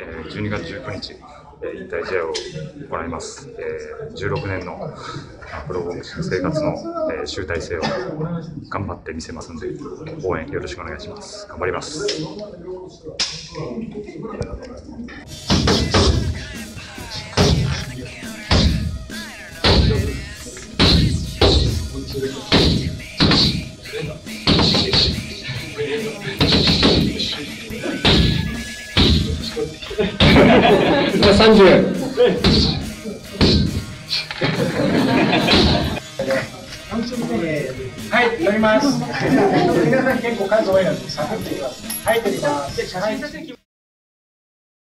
え12月19日、え引退試合を行います。え16年のプロボクシング生活の、え集大成を頑張ってみせますので、応援よろしくお願いします。頑張ります。しく。じゃあ三十はい、撮ります。皆さん結構数多いので、サクッといきます。はい、撮ります。